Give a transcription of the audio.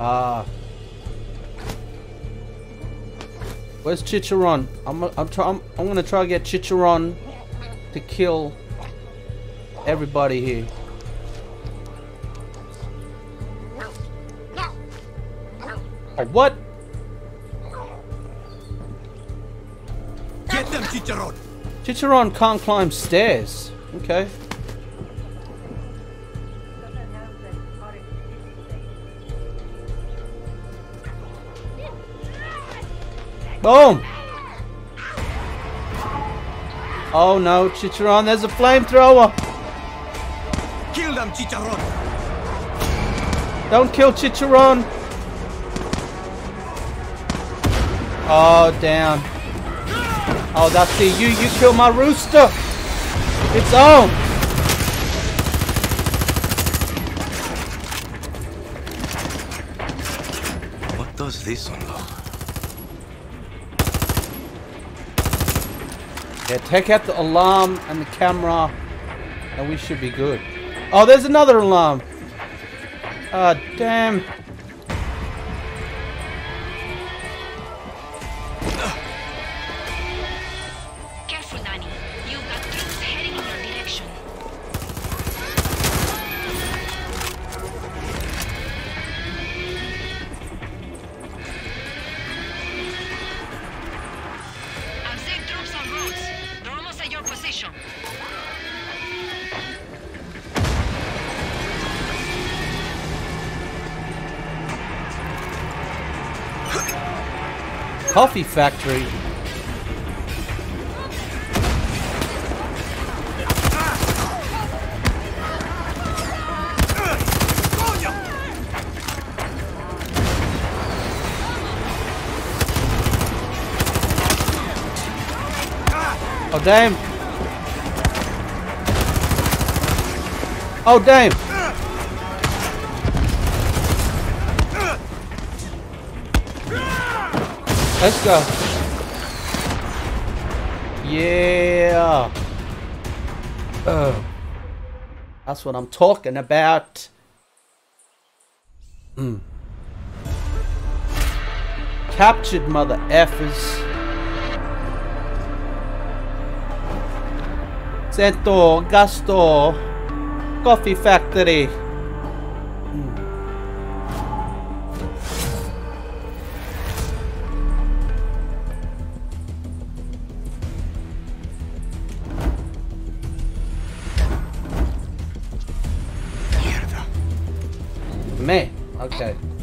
Ah. Where's Chicharrón? I'm I'm try, I'm, I'm gonna try to get Chicharrón to kill everybody here. Oh, what? Get them, Chicharrón! Chicharrón can't climb stairs. Okay. Boom! Oh no, Chicharrón, there's a flamethrower! Kill them, Chicharrón! Don't kill Chicharrón! Oh, damn. Oh, that's it. You, you killed my rooster! It's on! What does this unlock? Yeah, take out the alarm and the camera, and we should be good. Oh, there's another alarm! Ah, damn. Coffee factory. Oh damn! Oh damn! Let's go. Yeah. Oh. That's what I'm talking about. Mm. Captured mother effers. Sento, Gasto, Coffee Factory. Mierda. Me. Okay.